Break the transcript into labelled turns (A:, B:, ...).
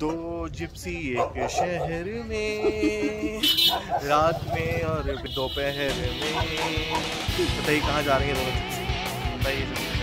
A: दो जिप्सी एक शहर में, रात में और दोपहर में। बताइए कहाँ जा रही है दोनों जिप्सी। बताइए